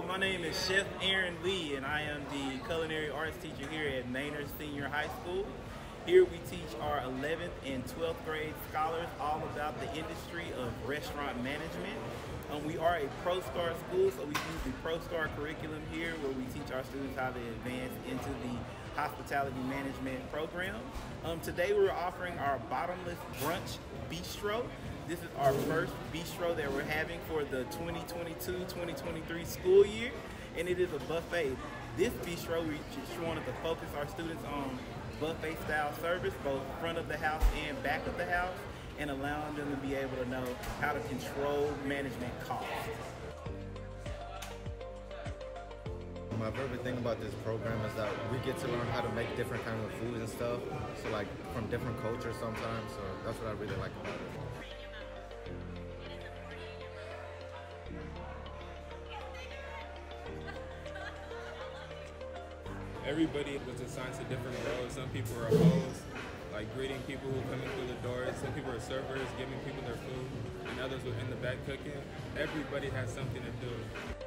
My name is Chef Aaron Lee, and I am the culinary arts teacher here at Manor Senior High School. Here we teach our 11th and 12th grade scholars all about the industry of restaurant management. Um, we are a ProStart school, so we use the ProStart curriculum here where we teach our students how to advance into the hospitality management program. Um, today we're offering our bottomless brunch bistro. This is our first bistro that we're having for the 2022-2023 school year, and it is a buffet. This bistro, we just wanted to focus our students on buffet style service, both front of the house and back of the house, and allowing them to be able to know how to control management costs. My favorite thing about this program is that we get to learn how to make different kinds of foods and stuff. So like from different cultures sometimes. So that's what I really like about it. Everybody was assigned to different roles. Some people are hosts, like greeting people who come in through the doors. Some people are servers, giving people their food, and others were in the back cooking. Everybody has something to do.